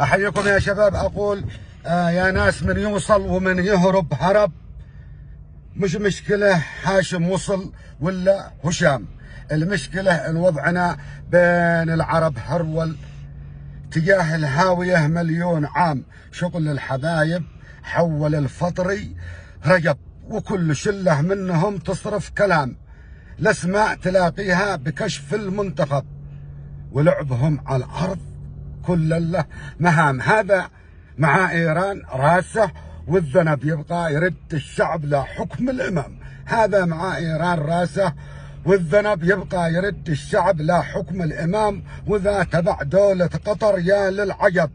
أحييكم يا شباب. أقول آه يا ناس من يوصل ومن يهرب هرب. مش مشكلة هاشم وصل ولا هشام. المشكلة ان وضعنا بين العرب هرول تجاه الهاوية مليون عام. شغل الحبايب حول الفطري رجب وكل شلة منهم تصرف كلام. الاسماء تلاقيها بكشف المنتخب. ولعبهم على الأرض. كل له مهام. هذا مع إيران راسه والذنب يبقى يرد الشعب لحكم الامام هذا مع إيران راسه والذنب يبقى يرد الشعب لا حكم الامام واذا تبع دولة قطر يا للعجب.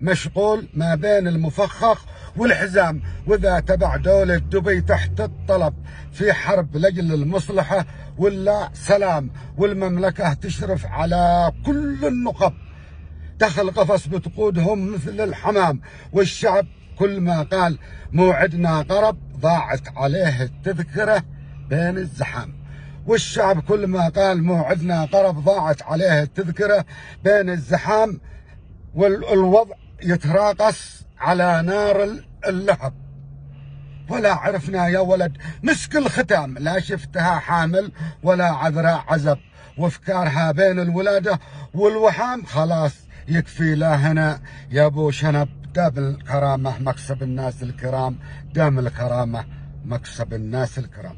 مشغول ما بين المفخخ والحزام. واذا تبع دولة دبي تحت الطلب. في حرب لاجل المصلحة ولا سلام. والمملكة تشرف على كل النقب. دخل قفص بتقودهم مثل الحمام. والشعب كل ما قال موعدنا قرب ضاعت عليه التذكرة بين الزحام. والشعب كل ما قال موعدنا قرب ضاعت عليه التذكرة بين الزحام. والوضع يتراقص على نار اللهب. ولا عرفنا يا ولد مسك الختام. لا شفتها حامل ولا عذراء عزب. وافكارها بين الولادة والوحام خلاص يكفي لا هنا يا أبو شنب دام الكرامة مكسب الناس الكرام دام الكرامة مكسب الناس الكرام.